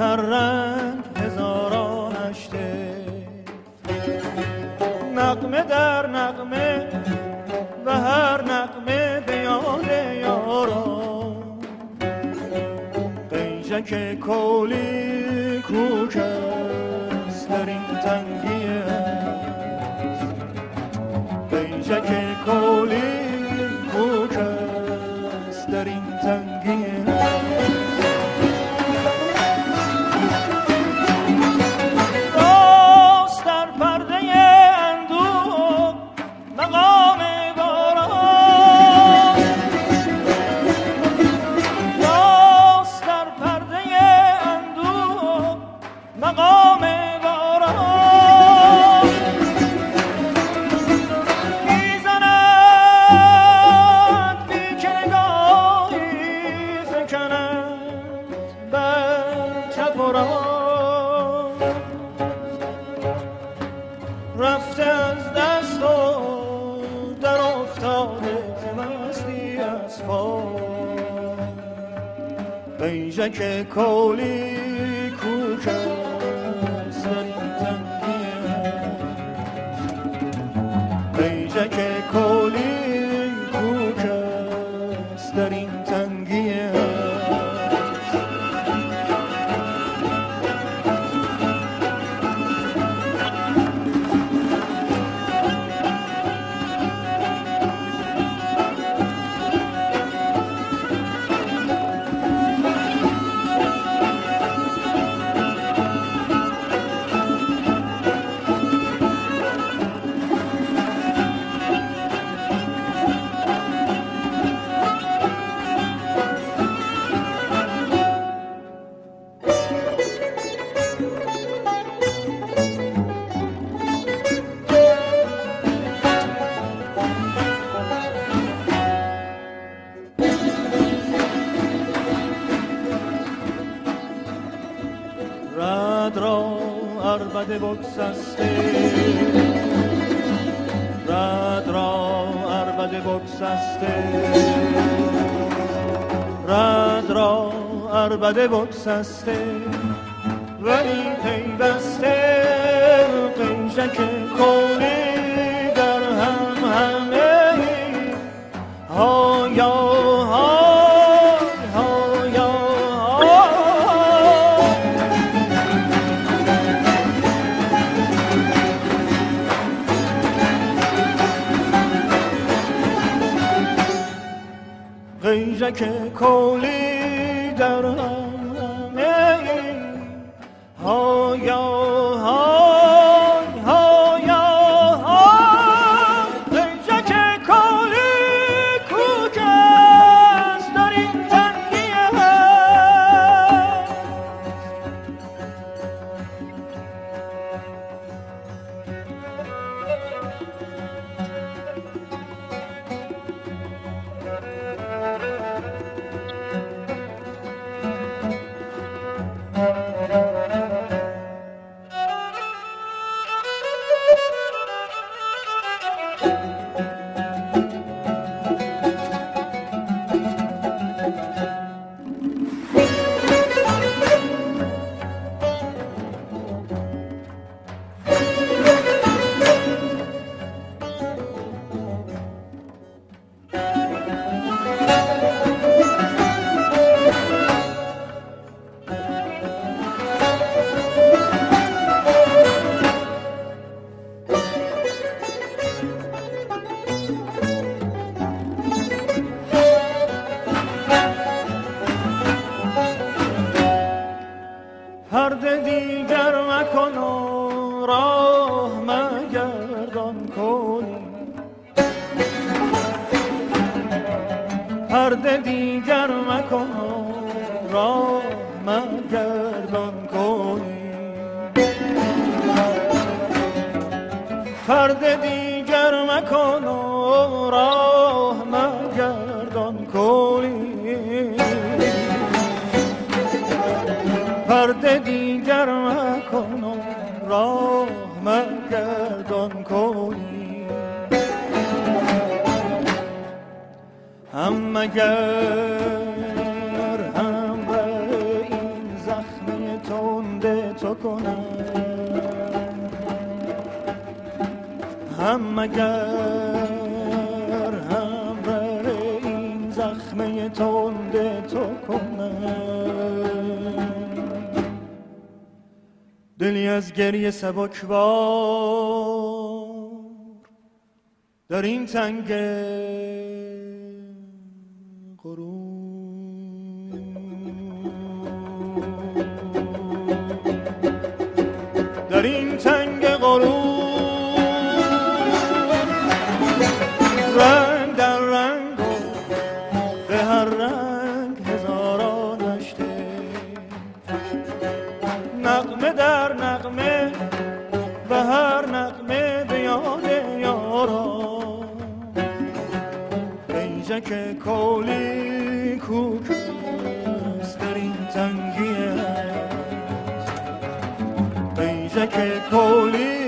هر رنگ هزاران اشته نقمه در نقمه و هر نقمه به یاد یاران. که کولی کوکه افتاده مستی از پا. که کولی رد را عربده بگسسته رد را عربده بگسسته رد را عربده بگسسته ولی پیوسته قیشکه پیجک کولی در همه هایا درد دیگر مکن و راه مگردان کن. درد دیگر مکن و راه مگردان کن. درد دیگر مکن و راه مکن و راه مگردان کنی. هم مگر هم بر این زخم تند تو کنم. هم مگر هم بر این زخم تند تو کنم. گریه سبکبار در این تنگ در این تنگ غروب بیجک کولی کوکست در این تنگی بیجک کولی